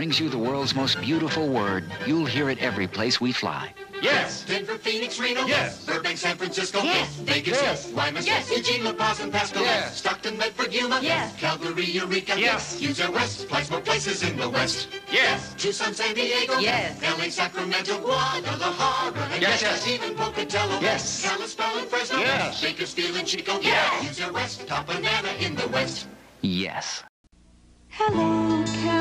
Hughes Air West brings you the world's most beautiful word. You'll hear it every place we fly. Yes. Denver, Phoenix, Reno. Yes. Burbank, San Francisco. Yes. Vegas. Yes. Lima. Yes. Eugene, La Paz, and Pasco. Yes. Stockton, Medford, Yuma. Yes. Calgary, Eureka. Yes. Hughes Air West. Flies more places in the West. Yes. Tucson, San Diego. Yes. LA, Sacramento, Guadalajara. And Yes, yes, yes. even Pocatello. Yes. Kalispell and Fresno. Yes. Bakersfield and Chico. Yes. Hughes Air West. Top banana in the West. Yes. Hello, California,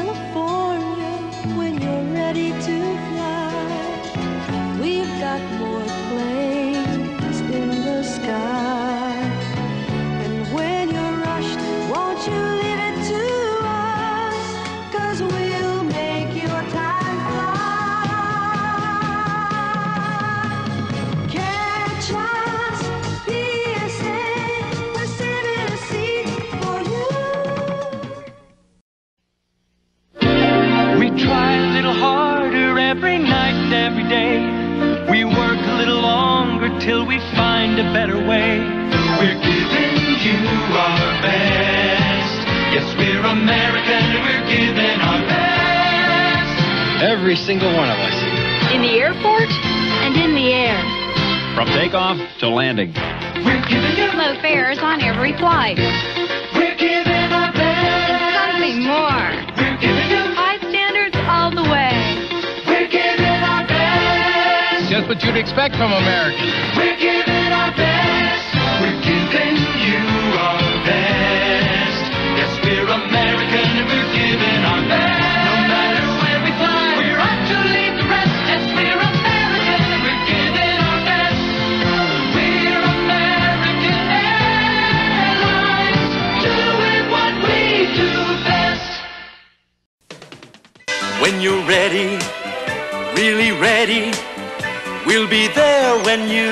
takeoff to landing. We're giving you, Low fares on every flight. we're giving our best. Something more. We're giving you, High standards all the way. we're giving our best. Just what you'd expect from Americans. When you're ready, really ready, we'll be there when you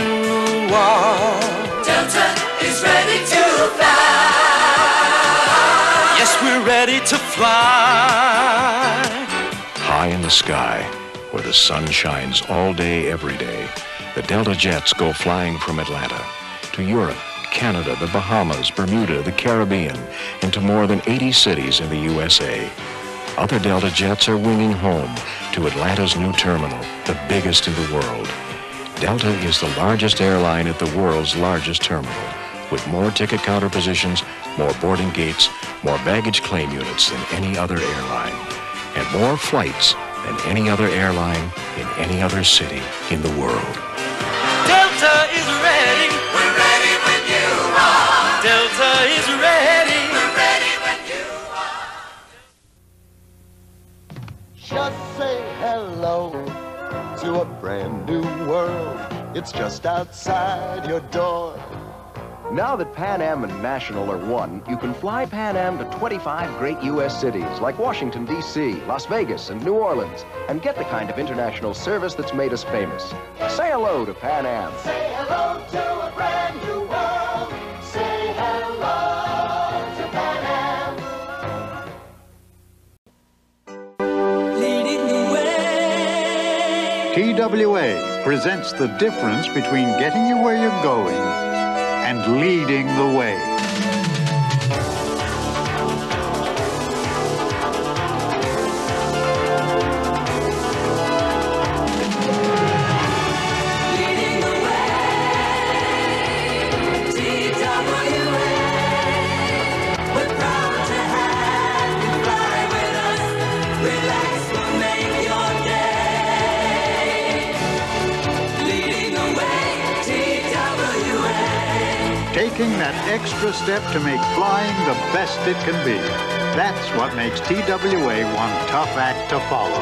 are. Delta is ready to fly. Yes, we're ready to fly. High in the sky, where the sun shines all day, every day, the Delta jets go flying from Atlanta to Europe, Canada, the Bahamas, Bermuda, the Caribbean, and to more than 80 cities in the USA. Other Delta jets are winging home to Atlanta's new terminal, the biggest in the world. Delta is the largest airline at the world's largest terminal, with more ticket counter positions, more boarding gates, more baggage claim units than any other airline, and more flights than any other airline in any other city in the world. Delta is ready. We're ready when you are. Delta is ready. Just say hello to a brand new world. It's just outside your door. Now that Pan Am and National are one, you can fly Pan Am to 25 great U.S. cities like Washington, D.C., Las Vegas, and New Orleans, and get the kind of international service that's made us famous. Say hello to Pan Am. Say hello to TWA presents the difference between getting you where you're going and leading the way. Extra step to make flying the best it can be. That's what makes TWA one tough act to follow.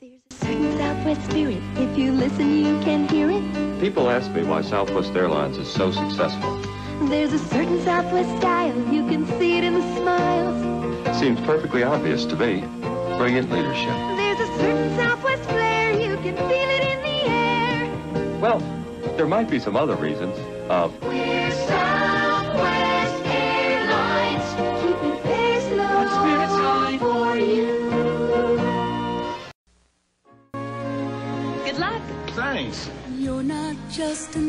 There's a certain Southwest spirit. If you listen, you can hear it. People ask me why Southwest Airlines is so successful. There's a certain Southwest style. You can see it in the smiles. It seems perfectly obvious to me. Brilliant leadership. There's a certain Southwest flair. You can feel it in the air. Well, there might be some other reasons. Uh, We're Southwest Airlines. Keeping pace low for you. luck. Thanks. You're not just another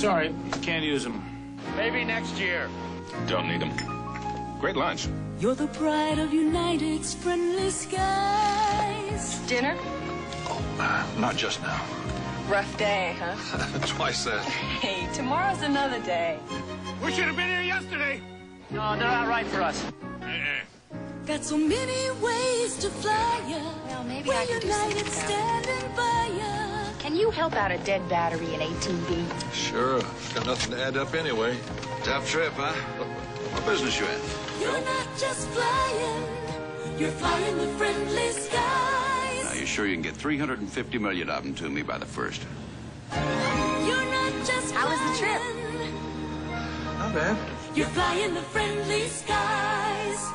Sorry, can't use them. Maybe next year. Don't need them. Great lunch. You're the pride of United's friendly skies. Dinner? Uh, not just now. Rough day, huh? Twice that. Hey, tomorrow's another day. We should have been here yesterday. No, they're not right for us. Got so many ways to fly ya. Well, maybe We're I could do United something about standing by ya. Can you help out a dead battery in ATV? Sure. Got nothing to add up anyway. Tough trip, huh? What business you in? You're not just flying, you're flying the friendly skies. Now, you sure you can get 350 million of them to me by the first? You're not just How was the trip? flying, Not bad. You're flying the friendly skies.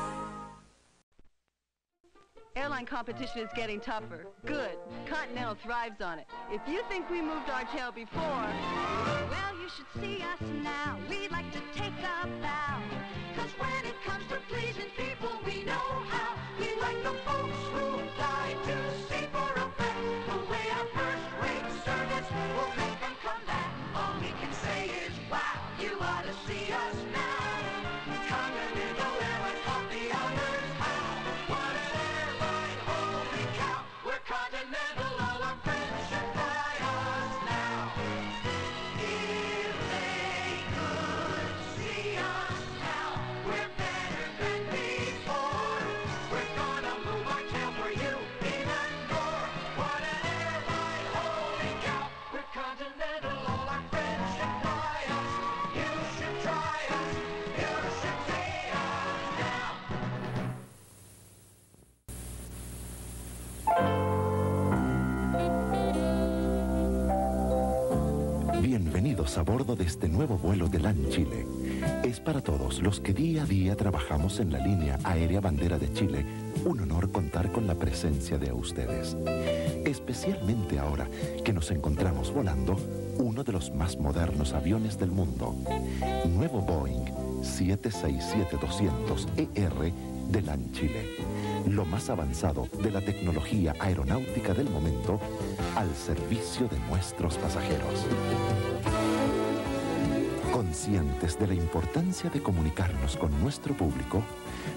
Airline competition is getting tougher. Good. Continental thrives on it. If you think we moved our tail before, Well, you should see us now. We'd like to take a bow. Cause when it comes to pleasing people, a bordo de este nuevo vuelo de LAN Chile. Es para todos los que día a día trabajamos en la línea aérea bandera de Chile un honor contar con la presencia de ustedes. Especialmente ahora que nos encontramos volando uno de los más modernos aviones del mundo, nuevo Boeing 767-200ER de LAN Chile. Lo más avanzado de la tecnología aeronáutica del momento al servicio de nuestros pasajeros. Conscientes de la importancia de comunicarnos con nuestro público,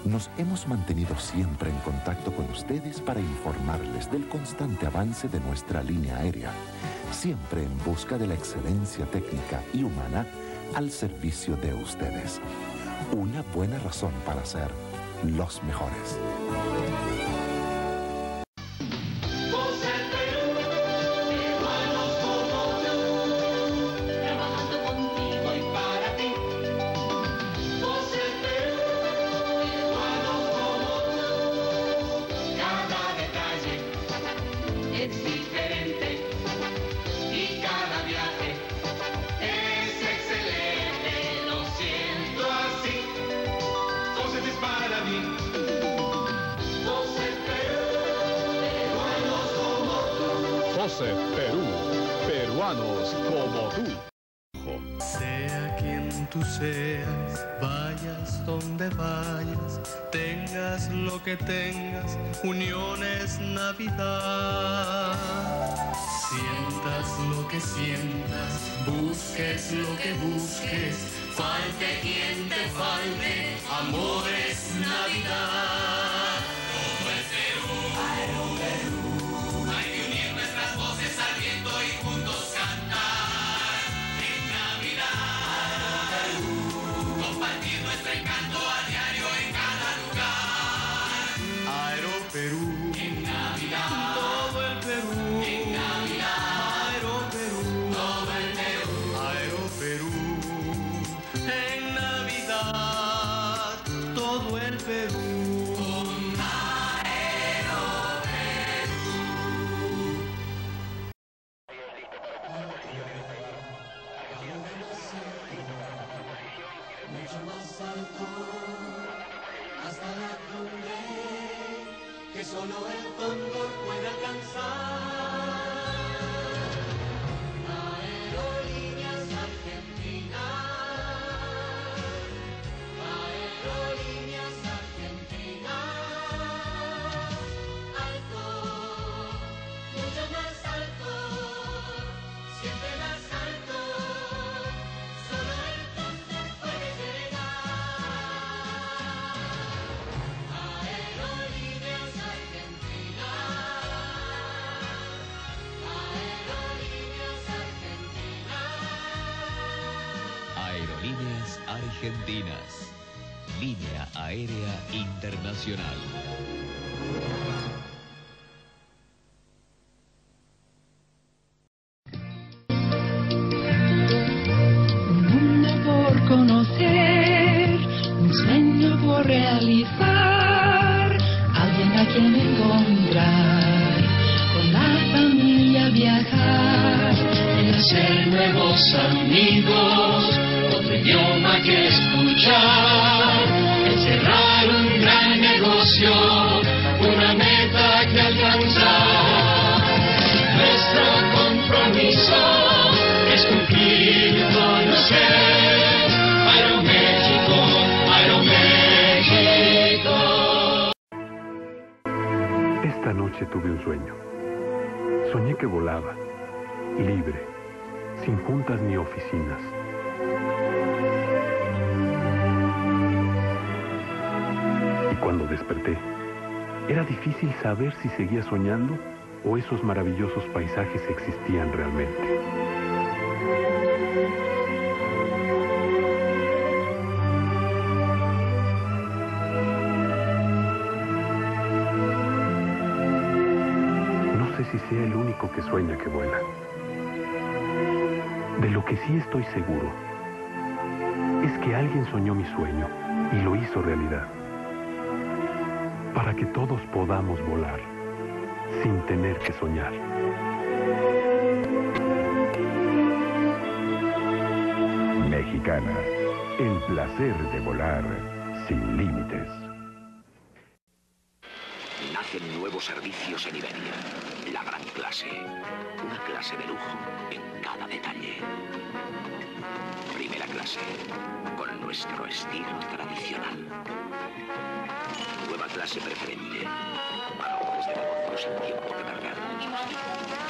nos hemos mantenido siempre en contacto con ustedes para informarles del constante avance de nuestra línea aérea, siempre en busca de la excelencia técnica y humana al servicio de ustedes. Una buena razón para ser los mejores. Falte quien te falte, amor es Navidad. Argentinas. Línea Aérea Internacional. Noche tuve un sueño. Soñé que volaba, libre, sin juntas ni oficinas. Y cuando desperté, era difícil saber si seguía soñando o esos maravillosos paisajes existían realmente. Que sueña que vuela. De lo que sí estoy seguro es que alguien soñó mi sueño y lo hizo realidad. Para que todos podamos volar sin tener que soñar. Mexicana, el placer de volar sin límites. Nacen nuevos servicios en Iberia. Una clase de lujo en cada detalle. Primera clase. Con nuestro estilo tradicional. Nueva clase preferente. Para hombres de negocio sin tiempo que perder.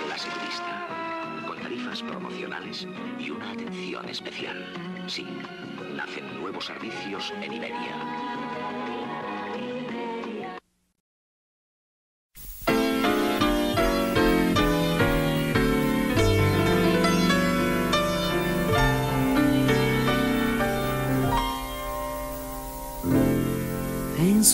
Clase turista. Con tarifas promocionales y una atención especial. Sí, nacen nuevos servicios en Iberia.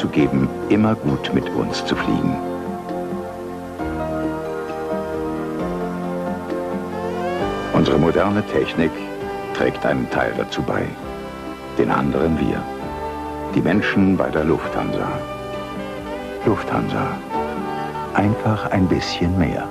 das Gefühl zu geben, immer gut mit uns zu fliegen. Unsere moderne Technik trägt einen Teil dazu bei den anderen wir. Die Menschen bei der Lufthansa. Lufthansa. Einfach ein bisschen mehr.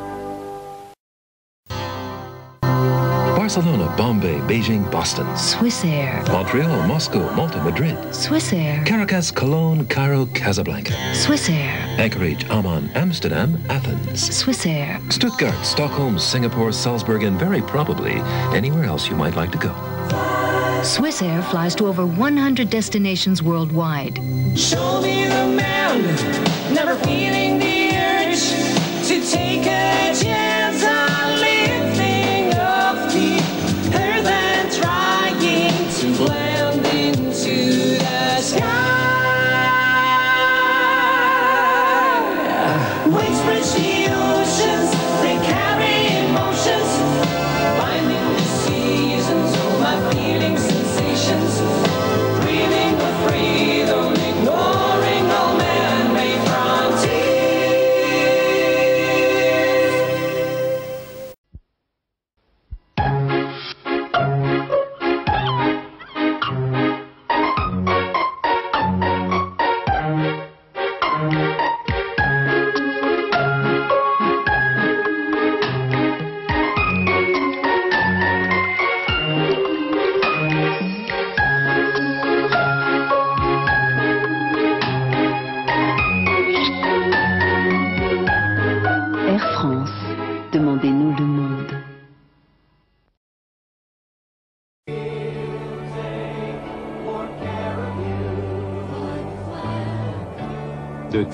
Barcelona, Bombay, Beijing, Boston. Swissair. Montreal, Moscow, Malta, Madrid. Swissair. Caracas, Cologne, Cairo, Casablanca. Swissair. Anchorage, Amman, Amsterdam, Athens. Swissair. Stuttgart, Stockholm, Singapore, Salzburg, and very probably anywhere else you might like to go. Swissair flies to over 100 destinations worldwide. Show me the man, never feeling the urge to take a chance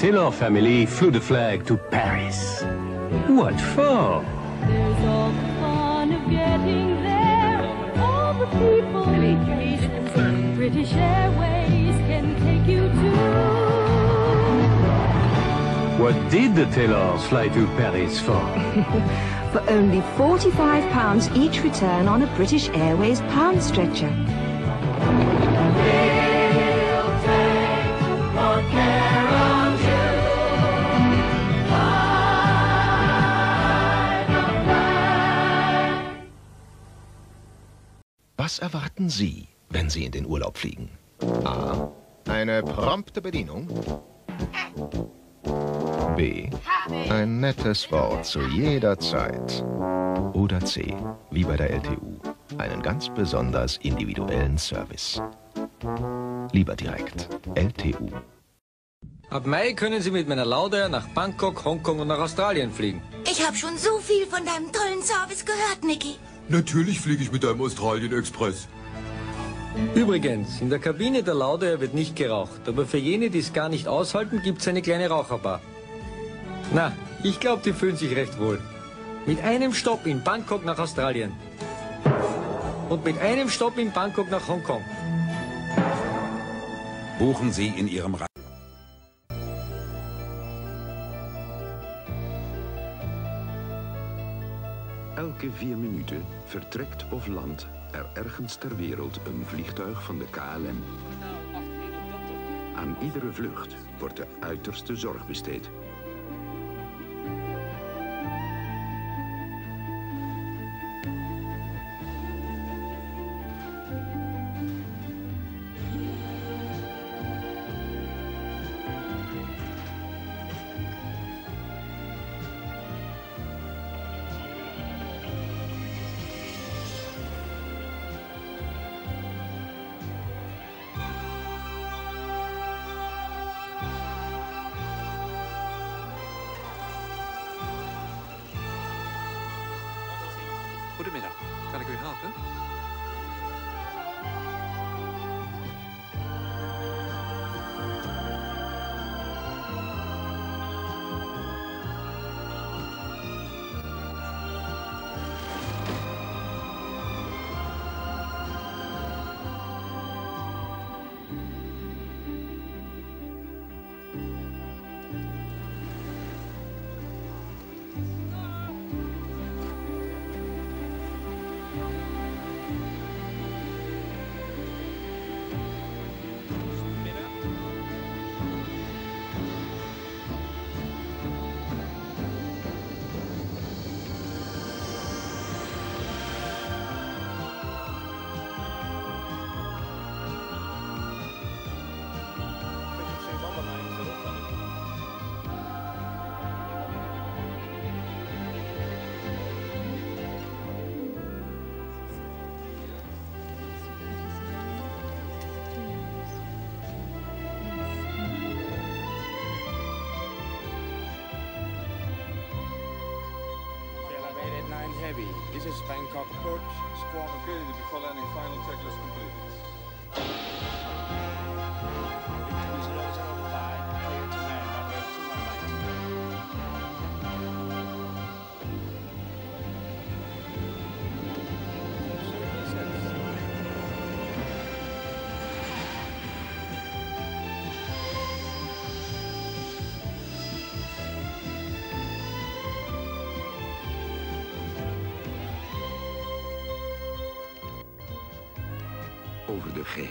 Taylor family flew the flag to Paris. What for? There's all the fun of getting there. All the people British Airways can take you to. What did the Taylors fly to Paris for? For only £45 each return on a British Airways pound stretcher. Was erwarten Sie, wenn Sie in den Urlaub fliegen? A. Eine prompte Bedienung. B. Ein nettes Wort zu jeder Zeit. Oder C. Wie bei der LTU. Einen ganz besonders individuellen Service. Lieber direkt. LTU. Ab Mai können Sie mit meiner Laudair nach Bangkok, Hongkong und nach Australien fliegen. Ich habe schon so viel von deinem tollen Service gehört, Nicky. Natürlich fliege ich mit einem Australien Express. Übrigens, in der Kabine der Laudair wird nicht geraucht, aber für jene, die es gar nicht aushalten, gibt es eine kleine Raucherbar. Na, ich glaube, die fühlen sich recht wohl. Mit einem Stopp in Bangkok nach Australien. Und mit einem Stopp in Bangkok nach Hongkong. Buchen Sie in Ihrem Reise. Elke vier minuten vertrekt of landt er ergens ter wereld een vliegtuig van de KLM. Aan iedere vlucht wordt de uiterste zorg besteed. Is Bangkok approach. Squawk. Okay, the before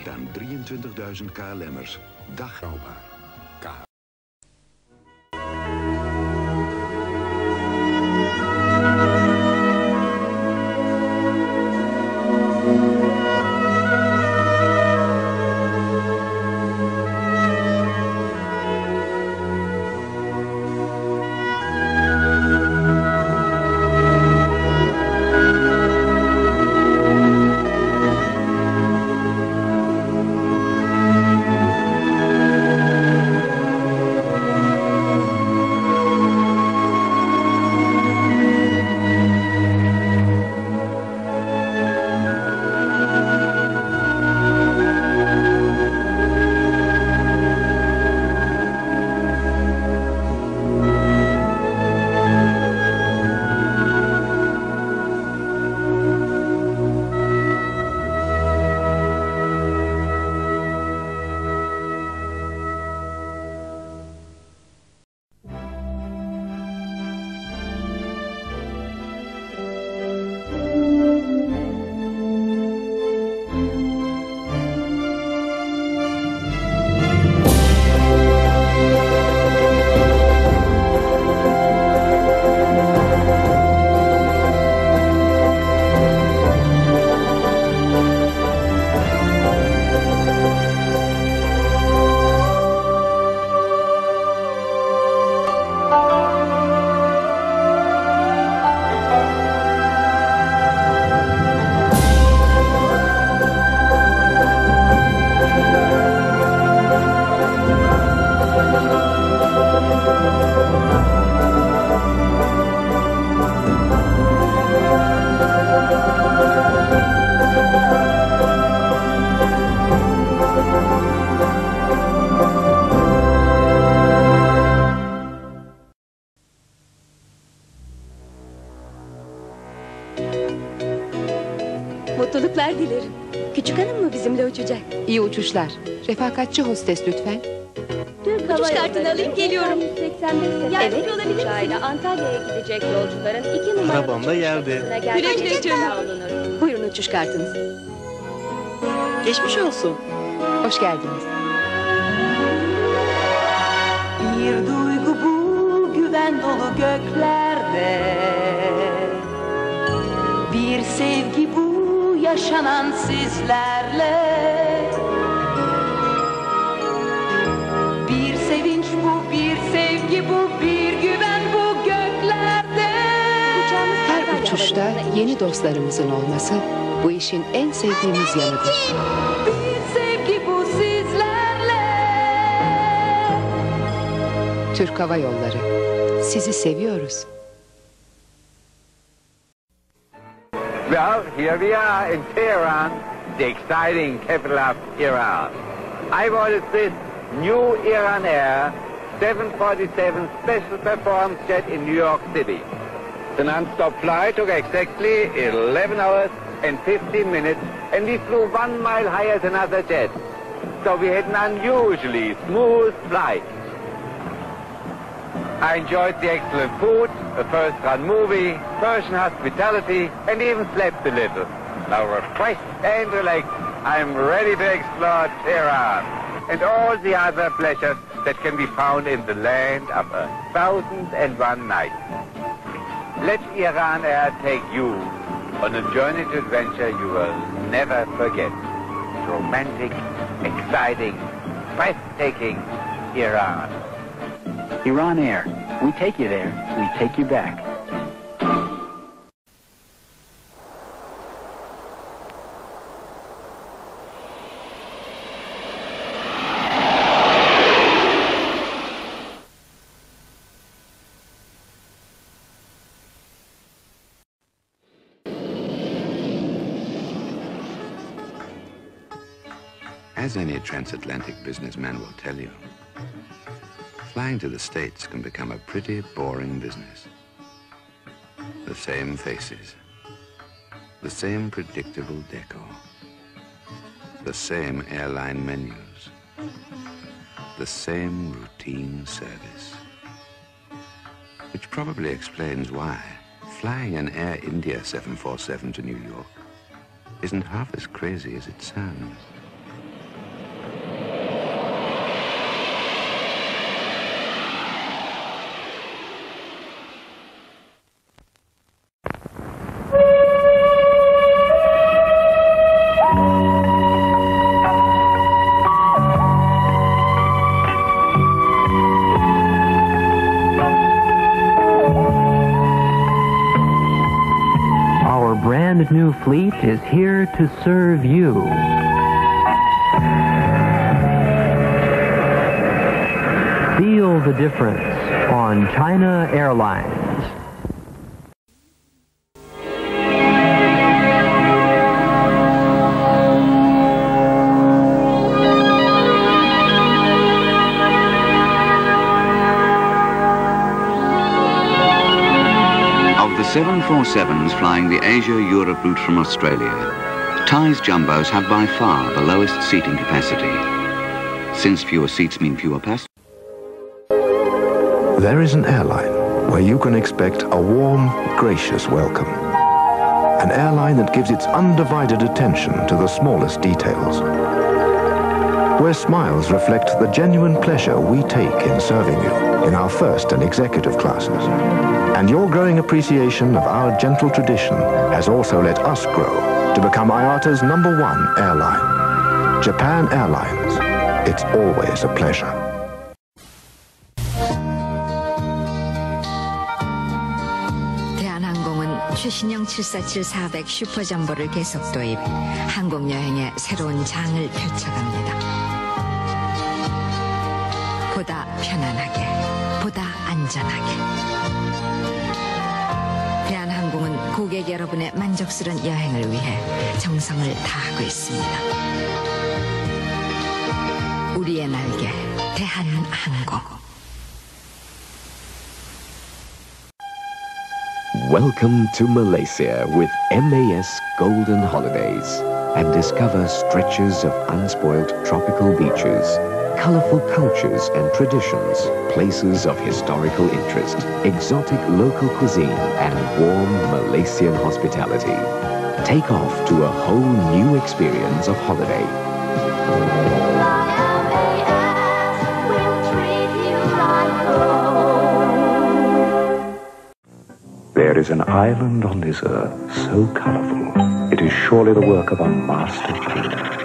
Dan 23.000 KLM'ers. Dag İyi uçuşlar. Refakatçi hostes lütfen. Uçuş kartını alayım geliyorum. 85 Yardımcı evet, olabilir uçağıyla Antalya'ya gidecek yolcuların iki numaralı Arabamda yerde. Güle güle canım. Buyurun uçuş kartınız. Geçmiş olsun. Hoş geldiniz. Bir duygu bu güven dolu göklerde Bir sevgi bu yaşanan sizlerle yeni dostlarımızın olması bu işin en sevdiğimiz yanıdır. Bir sevgi bu sizlerle Türk Hava Yolları. Sizi seviyoruz. Well, here we are in Tehran, the exciting capital of Iran. I boarded this new Iran Air 747 special performance jet in New York City. The non-stop flight took exactly 11 hours and 15 minutes, and we flew one mile higher than other jets. So we had an unusually smooth flight. I enjoyed the excellent food, the first-run movie, Persian hospitality, and even slept a little. Now refreshed and relaxed, I'm ready to explore Tehran and all the other pleasures that can be found in the land of a thousand and one nights. Let Iran Air take you on a journey to adventure you will never forget. Romantic, exciting, breathtaking Iran. Iran Air. We take you there, we take you back. As any transatlantic businessman will tell you, flying to the States can become a pretty boring business. The same faces, the same predictable decor, the same airline menus, the same routine service. Which probably explains why flying an Air India 747 to New York isn't half as crazy as it sounds. Brand new fleet is here to serve you. Feel the difference on China Airlines. 747s flying the Asia-Europe route from Australia, Thai's jumbos have by far the lowest seating capacity. Since fewer seats mean fewer passengers, There is an airline where you can expect a warm, gracious welcome. An airline that gives its undivided attention to the smallest details. Where smiles reflect the genuine pleasure we take in serving you in our first and executive classes. And your growing appreciation of our gentle tradition has also let us grow to become IATA's number one airline. Japan Airlines. It's always a pleasure. 대한항공은 최신형 747-400 슈퍼잠보를 계속 도입, 항공 여행에 새로운 장을 펼쳐갑니다. 보다 편안하게, 보다 안전하게. 대한항공은 고객 여러분의 만족스러운 여행을 위해 정성을 다하고 있습니다. 우리의 날개, 대한항공. Welcome to Malaysia with MAS Golden Holidays and discover stretches of unspoilt tropical beaches, colorful cultures and traditions, places of historical interest, exotic local cuisine and warm Malaysian hospitality. Take off to a whole new experience of holiday. There is an island on this earth so colorful, it is surely the work of a master painter.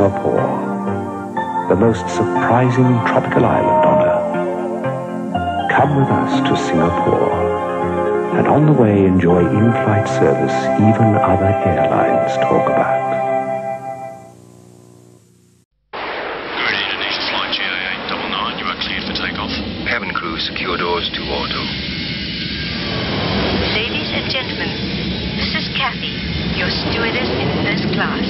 Singapore, the most surprising tropical island on earth. Come with us to Singapore, and on the way enjoy in-flight service even other airlines talk about. Indonesia flight GA899, you are cleared for takeoff. Cabin crew, secure doors to auto. Ladies and gentlemen, this is Kathy, your stewardess in first class.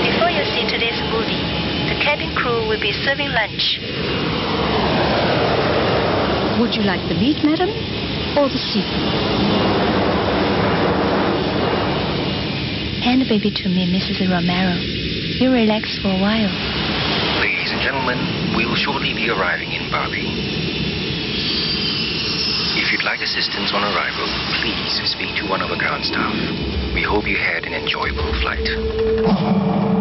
Before you see today's movie, the cabin crew will be serving lunch. Would you like the meat, madam, or the seafood? Hand the baby to me, Mrs. Romero. You relax for a while. Ladies and gentlemen, we will shortly be arriving in Bali. If you'd like assistance on arrival, please speak to one of the ground staff. We hope you had an enjoyable flight.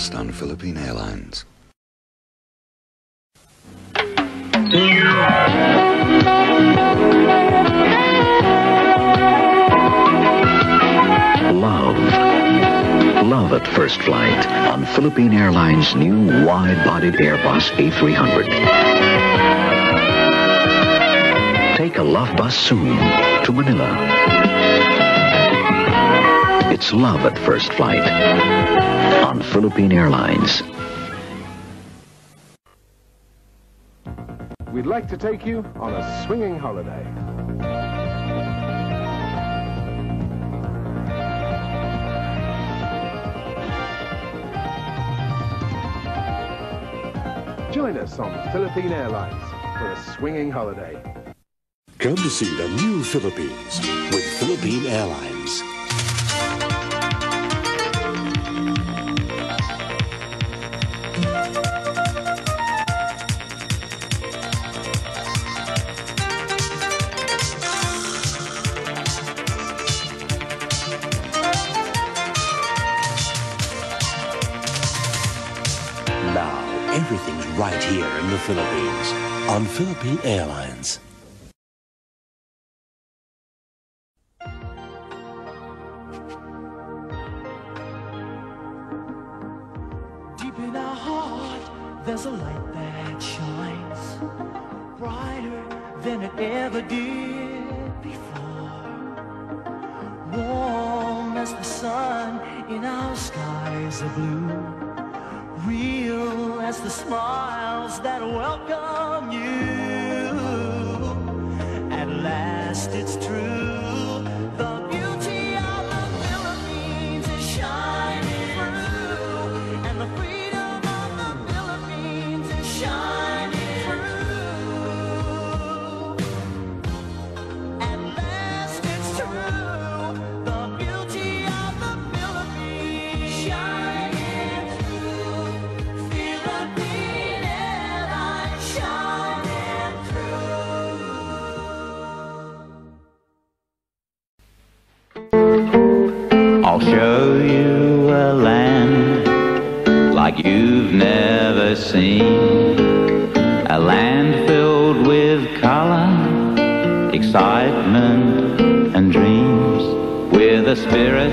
On Philippine Airlines. Love. Love at first flight on Philippine Airlines' new wide-bodied Airbus A300. Take Take a love bus soon to Manila. It's love at first flight on Philippine Airlines. We'd like to take you on a swinging holiday. Join us on Philippine Airlines for a swinging holiday. Come to see the new Philippines with Philippine Airlines. Philippines on Philippine Airlines. Deep in our heart, there's a light that shines brighter than it ever did before. Warm as the sun in our skies of blue. Real as the smiles that welcome you. At last, it's true. Excitement, and dreams. With a spirit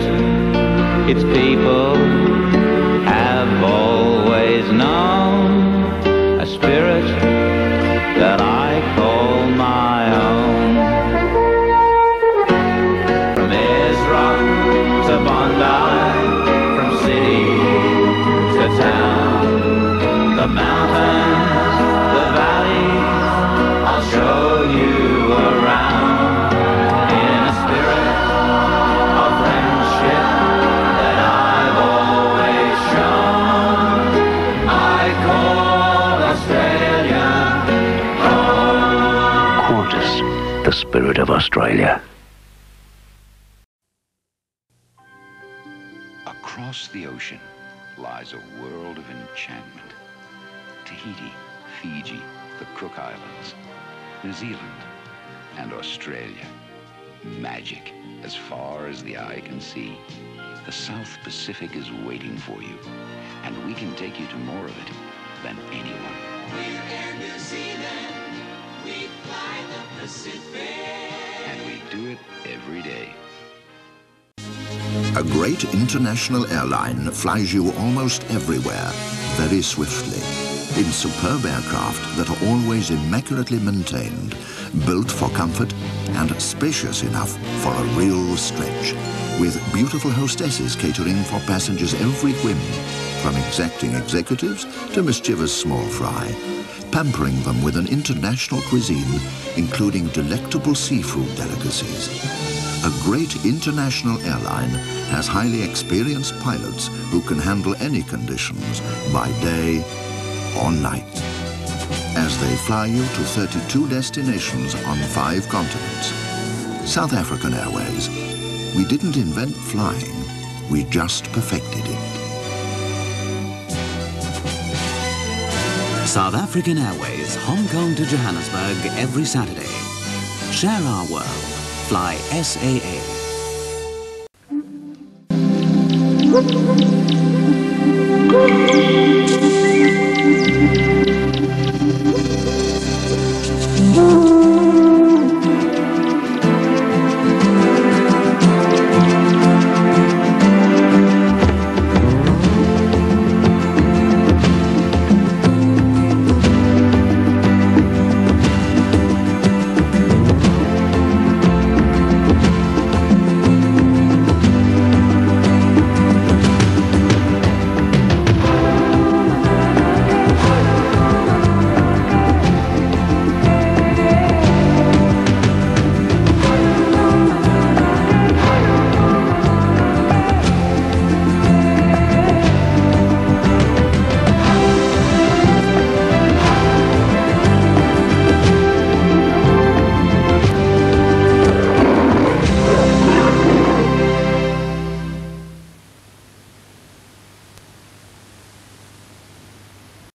its people have always known. The spirit of Australia. Across the ocean lies a world of enchantment. Tahiti, Fiji, the Cook Islands, New Zealand, and Australia. Magic as far as the eye can see. The South Pacific is waiting for you, and we can take you to more of it than anyone. We're New Zealand. We fly the Pacific. And we do it every day. A great international airline flies you almost everywhere, very swiftly, in superb aircraft that are always immaculately maintained, built for comfort and spacious enough for a real stretch, with beautiful hostesses catering for passengers' every whim, from exacting executives to mischievous small fry, pampering them with an international cuisine, including delectable seafood delicacies. A great international airline has highly experienced pilots who can handle any conditions by day or night. As they fly you to 32 destinations on five continents. South African Airways. We didn't invent flying, we just perfected it. South African Airways, Hong Kong to Johannesburg every Saturday. Share our world. Fly SAA.